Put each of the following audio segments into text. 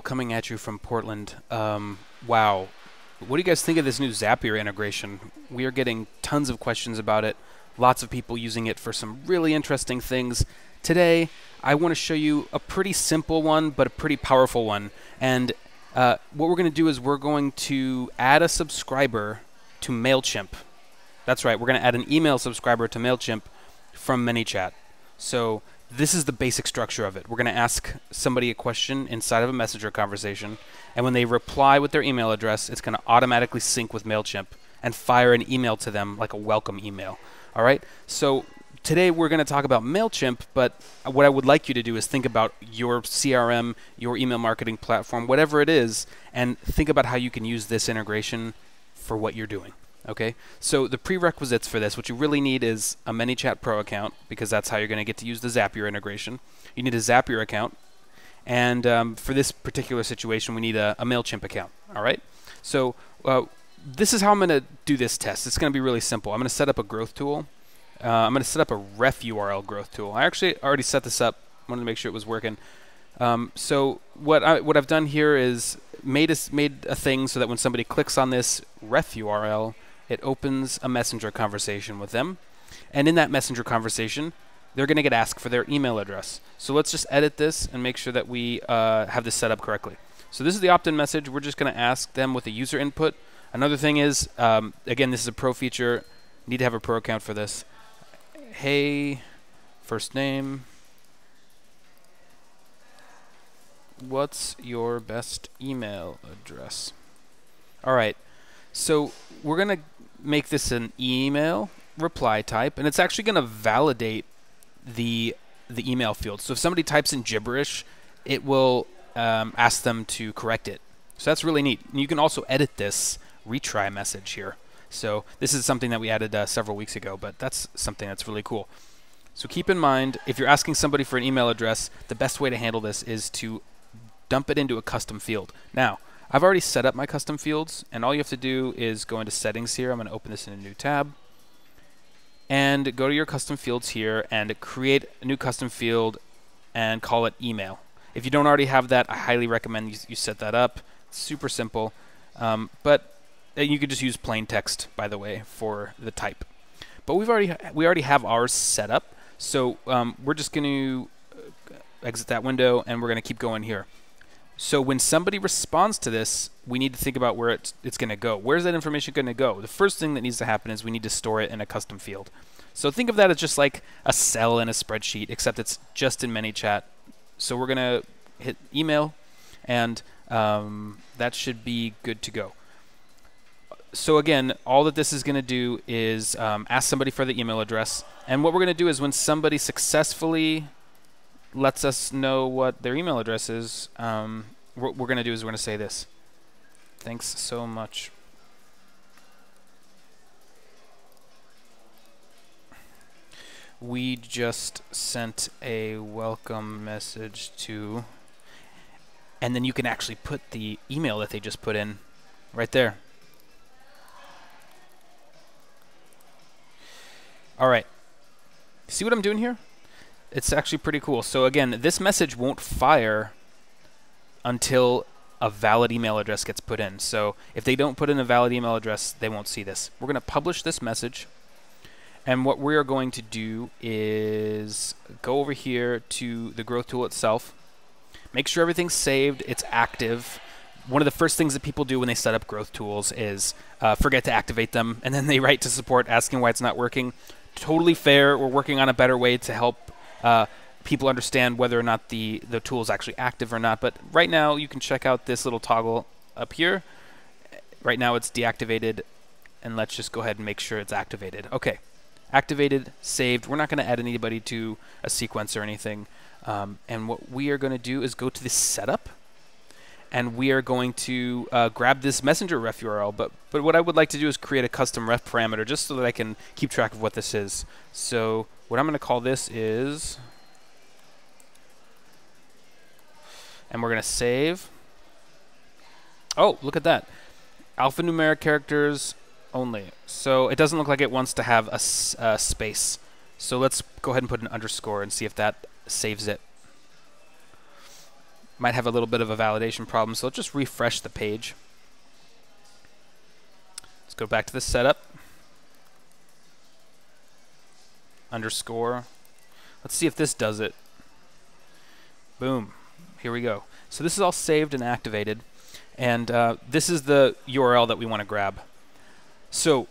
coming at you from Portland. Um, wow. What do you guys think of this new Zapier integration? We are getting tons of questions about it. Lots of people using it for some really interesting things. Today, I want to show you a pretty simple one, but a pretty powerful one. And uh, what we're going to do is we're going to add a subscriber to MailChimp. That's right, we're going to add an email subscriber to MailChimp from ManyChat. So this is the basic structure of it. We're going to ask somebody a question inside of a messenger conversation, and when they reply with their email address, it's going to automatically sync with MailChimp and fire an email to them like a welcome email. All right? So today we're going to talk about MailChimp, but what I would like you to do is think about your CRM, your email marketing platform, whatever it is, and think about how you can use this integration for what you're doing. Okay, so the prerequisites for this, what you really need is a ManyChat Pro account because that's how you're going to get to use the Zapier integration. You need a Zapier account, and um, for this particular situation, we need a, a Mailchimp account. All right, so uh, this is how I'm going to do this test. It's going to be really simple. I'm going to set up a growth tool. Uh, I'm going to set up a ref URL growth tool. I actually already set this up. Wanted to make sure it was working. Um, so what I what I've done here is made a, made a thing so that when somebody clicks on this ref URL it opens a messenger conversation with them. And in that messenger conversation, they're going to get asked for their email address. So let's just edit this and make sure that we uh, have this set up correctly. So this is the opt-in message. We're just going to ask them with a user input. Another thing is, um, again, this is a pro feature. Need to have a pro account for this. Hey, first name. What's your best email address? All right. So we're going to make this an email reply type, and it's actually going to validate the the email field. So if somebody types in gibberish, it will um, ask them to correct it. So that's really neat. And you can also edit this retry message here. So this is something that we added uh, several weeks ago, but that's something that's really cool. So keep in mind, if you're asking somebody for an email address, the best way to handle this is to dump it into a custom field. Now, I've already set up my custom fields, and all you have to do is go into settings here. I'm going to open this in a new tab. And go to your custom fields here and create a new custom field and call it email. If you don't already have that, I highly recommend you, you set that up. It's super simple. Um, but uh, you could just use plain text, by the way, for the type. But we've already we already have ours set up, so um, we're just going to uh, exit that window and we're going to keep going here. So when somebody responds to this, we need to think about where it's, it's going to go. Where's that information going to go? The first thing that needs to happen is we need to store it in a custom field. So think of that as just like a cell in a spreadsheet, except it's just in ManyChat. So we're going to hit email, and um, that should be good to go. So again, all that this is going to do is um, ask somebody for the email address. And what we're going to do is when somebody successfully lets us know what their email address is, um, what we're going to do is we're going to say this. Thanks so much. We just sent a welcome message to, and then you can actually put the email that they just put in right there. All right. See what I'm doing here? It's actually pretty cool. So again, this message won't fire until a valid email address gets put in. So if they don't put in a valid email address, they won't see this. We're going to publish this message. And what we are going to do is go over here to the growth tool itself. Make sure everything's saved, it's active. One of the first things that people do when they set up growth tools is uh, forget to activate them, and then they write to support asking why it's not working. Totally fair. We're working on a better way to help uh, people understand whether or not the, the tool is actually active or not. But right now, you can check out this little toggle up here. Right now, it's deactivated, and let's just go ahead and make sure it's activated. Okay, activated, saved. We're not going to add anybody to a sequence or anything. Um, and what we are going to do is go to the setup, and we are going to uh, grab this messenger ref URL. But but what I would like to do is create a custom ref parameter just so that I can keep track of what this is. So what I'm going to call this is, and we're going to save. Oh, look at that. Alphanumeric characters only. So it doesn't look like it wants to have a, space. So let's go ahead and put an underscore and see if that saves it. might have a little bit of a validation problem, so let's just refresh the page. Let's go back to the setup. Underscore. Let's see if this does it. Boom. Here we go. So this is all saved and activated. And uh, this is the URL that we want to grab. So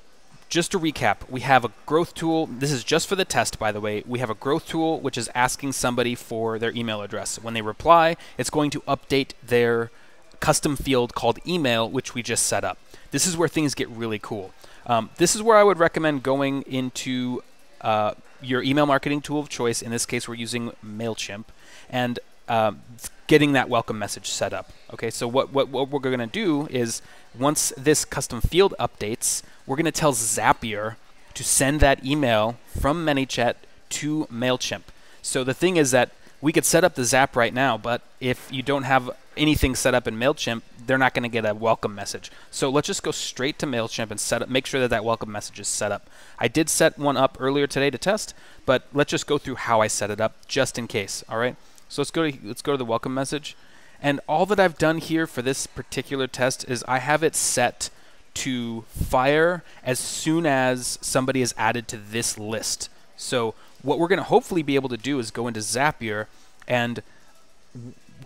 just to recap, we have a growth tool. This is just for the test, by the way. We have a growth tool, which is asking somebody for their email address. When they reply, it's going to update their custom field called email, which we just set up. This is where things get really cool. Um, this is where I would recommend going into uh, your email marketing tool of choice. In this case, we're using MailChimp. And um, getting that welcome message set up. Okay, so what, what, what we're going to do is once this custom field updates, we're going to tell Zapier to send that email from ManyChat to MailChimp. So the thing is that we could set up the Zap right now, but if you don't have anything set up in MailChimp, they're not going to get a welcome message. So let's just go straight to MailChimp and set up, make sure that that welcome message is set up. I did set one up earlier today to test, but let's just go through how I set it up just in case, all right? So let's go to let's go to the welcome message. And all that I've done here for this particular test is I have it set to fire as soon as somebody is added to this list. So what we're going to hopefully be able to do is go into Zapier and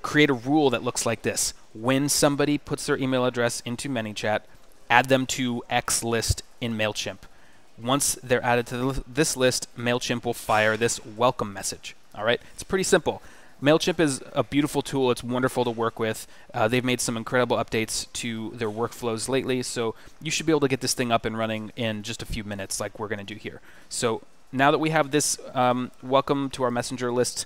create a rule that looks like this. When somebody puts their email address into ManyChat, add them to X list in MailChimp. Once they're added to this list, MailChimp will fire this welcome message. All right, it's pretty simple. MailChimp is a beautiful tool. It's wonderful to work with. Uh, they've made some incredible updates to their workflows lately, so you should be able to get this thing up and running in just a few minutes like we're going to do here. So now that we have this um, welcome to our messenger list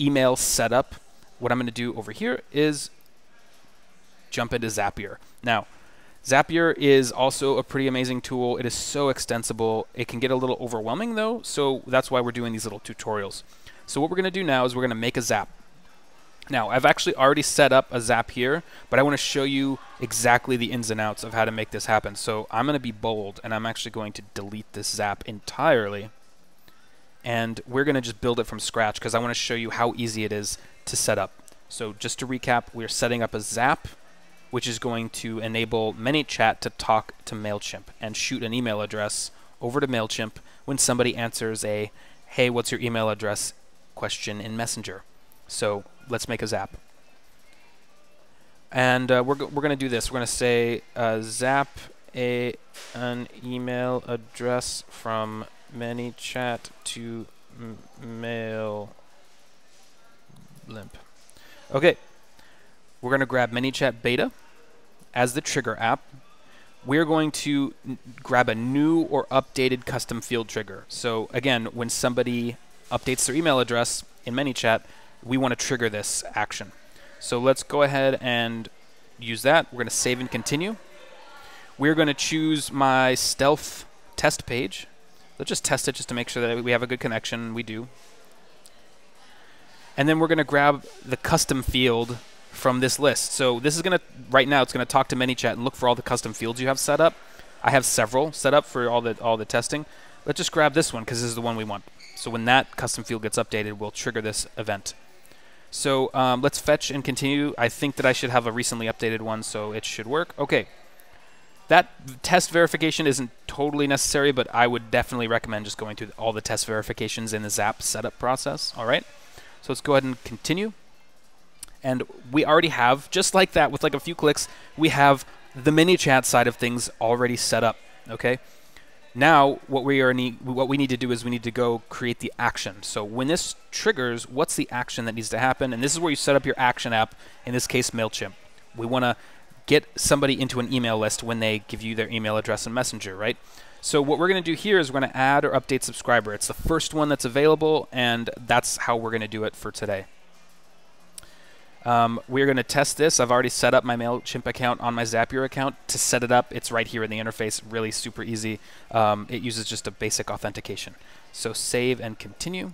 email set up, what I'm going to do over here is jump into Zapier. Now, Zapier is also a pretty amazing tool. It is so extensible. It can get a little overwhelming though, so that's why we're doing these little tutorials. So what we're going to do now is we're going to make a zap. Now, I've actually already set up a zap here, but I want to show you exactly the ins and outs of how to make this happen. So I'm going to be bold, and I'm actually going to delete this zap entirely. And we're going to just build it from scratch because I want to show you how easy it is to set up. So just to recap, we're setting up a zap, which is going to enable ManyChat to talk to MailChimp and shoot an email address over to MailChimp when somebody answers a, hey, what's your email address question in Messenger. So let's make a zap. And uh, we're, we're going to do this. We're going to say uh, zap a an email address from ManyChat to mail limp. Okay, we're going to grab ManyChat beta as the trigger app. We're going to grab a new or updated custom field trigger. So again, when somebody updates their email address in ManyChat, we want to trigger this action. So let's go ahead and use that. We're going to save and continue. We're going to choose my stealth test page. Let's just test it just to make sure that we have a good connection. We do. And then we're going to grab the custom field from this list. So this is going to, right now, it's going to talk to ManyChat and look for all the custom fields you have set up. I have several set up for all the all the testing. Let's just grab this one because this is the one we want. So when that custom field gets updated, we'll trigger this event. So um, let's fetch and continue. I think that I should have a recently updated one, so it should work. Okay. That test verification isn't totally necessary, but I would definitely recommend just going through all the test verifications in the Zap setup process. All right. So let's go ahead and continue. And we already have, just like that, with like a few clicks, we have the ManyChat side of things already set up. Okay. Now, what we are need, what we need to do is we need to go create the action. So when this triggers, what's the action that needs to happen? And this is where you set up your action app. In this case, Mailchimp. We want to get somebody into an email list when they give you their email address in Messenger, right? So what we're going to do here is we're going to add or update subscriber. It's the first one that's available, and that's how we're going to do it for today. Um, we're going to test this. I've already set up my MailChimp account on my Zapier account. To set it up, it's right here in the interface, really super easy. Um, it uses just a basic authentication. So save and continue.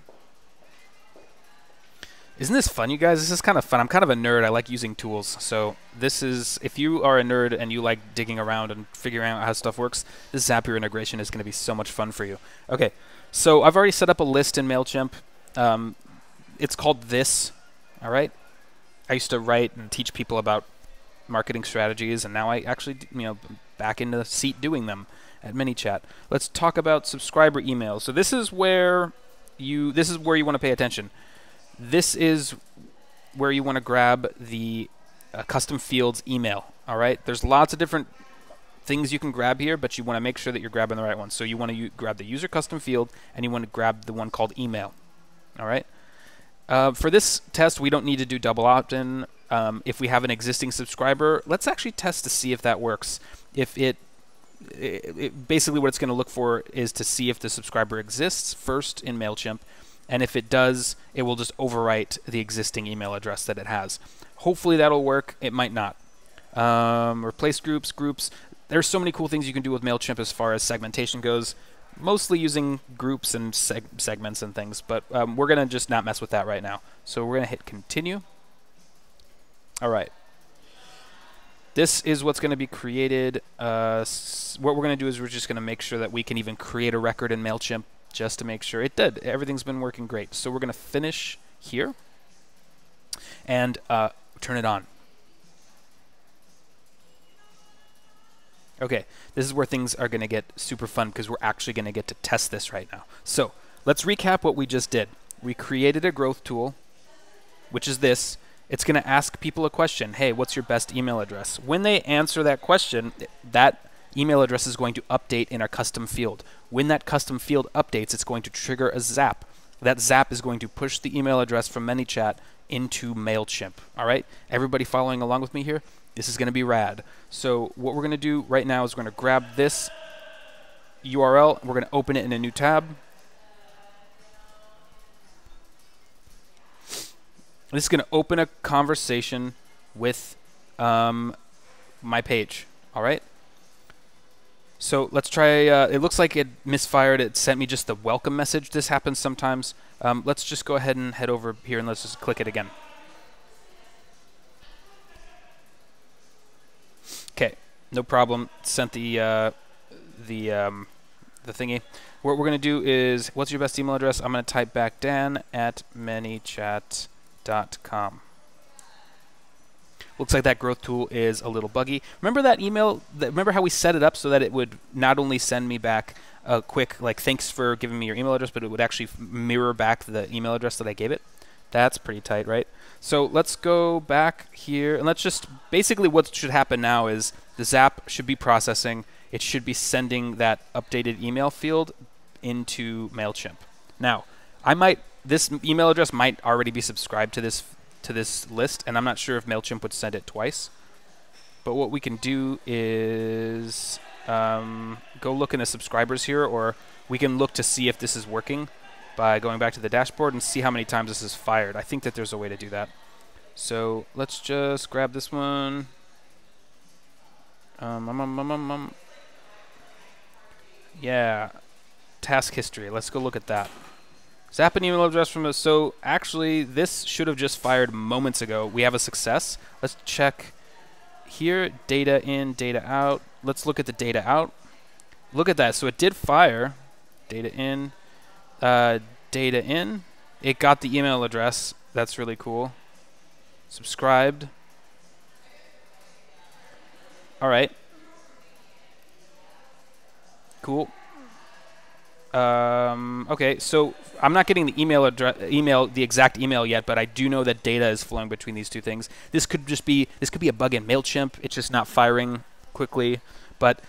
Isn't this fun, you guys? This is kind of fun. I'm kind of a nerd. I like using tools. So this is, if you are a nerd and you like digging around and figuring out how stuff works, this Zapier integration is going to be so much fun for you. Okay, so I've already set up a list in MailChimp. Um, it's called this, all right? I used to write and teach people about marketing strategies, and now I actually, you know, back in the seat doing them at ManyChat. Let's talk about subscriber emails. So this is where you this is where you want to pay attention. This is where you want to grab the uh, custom fields email. All right, there's lots of different things you can grab here, but you want to make sure that you're grabbing the right one. So you want to grab the user custom field, and you want to grab the one called email. All right. Uh, for this test, we don't need to do double opt-in. Um, if we have an existing subscriber, let's actually test to see if that works. If it, it, it basically what it's going to look for is to see if the subscriber exists first in Mailchimp, and if it does, it will just overwrite the existing email address that it has. Hopefully that'll work. It might not. Um, replace groups, groups. There's so many cool things you can do with Mailchimp as far as segmentation goes mostly using groups and seg segments and things, but um, we're going to just not mess with that right now. So we're going to hit continue. All right. This is what's going to be created. Uh, what we're going to do is we're just going to make sure that we can even create a record in MailChimp just to make sure it did. Everything's been working great. So we're going to finish here and uh, turn it on. Okay, this is where things are going to get super fun because we're actually going to get to test this right now. So let's recap what we just did. We created a growth tool, which is this. It's going to ask people a question. Hey, what's your best email address? When they answer that question, that email address is going to update in our custom field. When that custom field updates, it's going to trigger a zap. That zap is going to push the email address from ManyChat into MailChimp. All right? Everybody following along with me here? This is going to be rad. So what we're going to do right now is we're going to grab this URL. We're going to open it in a new tab. This is going to open a conversation with um, my page. All right. So let's try. Uh, it looks like it misfired. It sent me just the welcome message. This happens sometimes. Um, let's just go ahead and head over here and let's just click it again. Okay, no problem. Sent the uh, the um, the thingy. What we're gonna do is, what's your best email address? I'm gonna type back Dan at manychat.com. Looks like that growth tool is a little buggy. Remember that email? That, remember how we set it up so that it would not only send me back a quick like thanks for giving me your email address, but it would actually mirror back the email address that I gave it. That's pretty tight, right? So let's go back here and let's just basically what should happen now is the Zap should be processing. It should be sending that updated email field into Mailchimp. Now, I might this email address might already be subscribed to this to this list, and I'm not sure if Mailchimp would send it twice. But what we can do is um, go look in the subscribers here, or we can look to see if this is working by going back to the dashboard and see how many times this is fired. I think that there's a way to do that. So let's just grab this one. Um, um, um, um, um. Yeah, task history. Let's go look at that. Zap an email address from us. So actually, this should have just fired moments ago. We have a success. Let's check here. Data in, data out. Let's look at the data out. Look at that. So it did fire. Data in, uh, data in. It got the email address. That's really cool. Subscribed. All right. Cool. Um, okay, so I'm not getting the email address, email, the exact email yet, but I do know that data is flowing between these two things. This could just be, this could be a bug in Mailchimp. It's just not firing quickly, but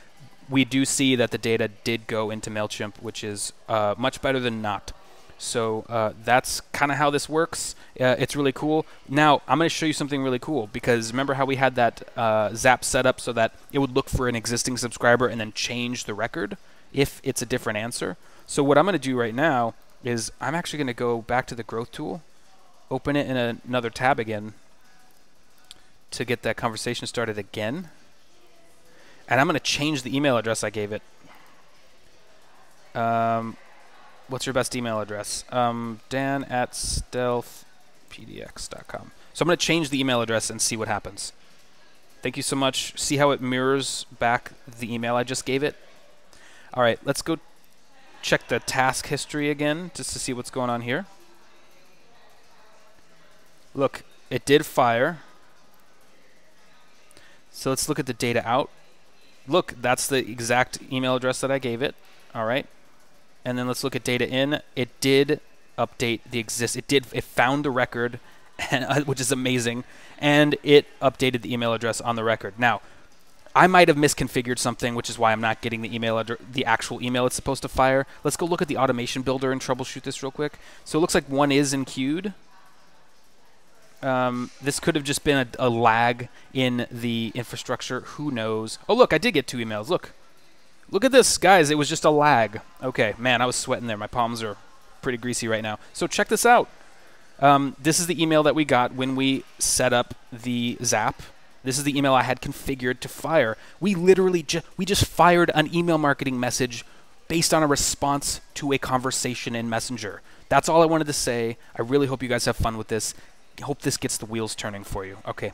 we do see that the data did go into MailChimp, which is uh, much better than not. So uh, that's kind of how this works. Uh, it's really cool. Now, I'm going to show you something really cool because remember how we had that uh, Zap set up so that it would look for an existing subscriber and then change the record if it's a different answer? So what I'm going to do right now is I'm actually going to go back to the growth tool, open it in a, another tab again to get that conversation started again and I'm going to change the email address I gave it. Um, what's your best email address? Um, Dan at stealthpdx.com. So I'm going to change the email address and see what happens. Thank you so much. See how it mirrors back the email I just gave it? All right, let's go check the task history again just to see what's going on here. Look, it did fire. So let's look at the data out. Look, that's the exact email address that I gave it. All right. And then let's look at data in. It did update the exist. It did. It found the record, and, uh, which is amazing, and it updated the email address on the record. Now, I might have misconfigured something, which is why I'm not getting the email the actual email it's supposed to fire. Let's go look at the automation builder and troubleshoot this real quick. So it looks like one is in queued. Um, this could have just been a, a, lag in the infrastructure. Who knows? Oh, look, I did get two emails. Look. Look at this, guys. It was just a lag. Okay, man, I was sweating there. My palms are pretty greasy right now. So check this out. Um, this is the email that we got when we set up the Zap. This is the email I had configured to fire. We literally ju- we just fired an email marketing message based on a response to a conversation in Messenger. That's all I wanted to say. I really hope you guys have fun with this hope this gets the wheels turning for you. Okay,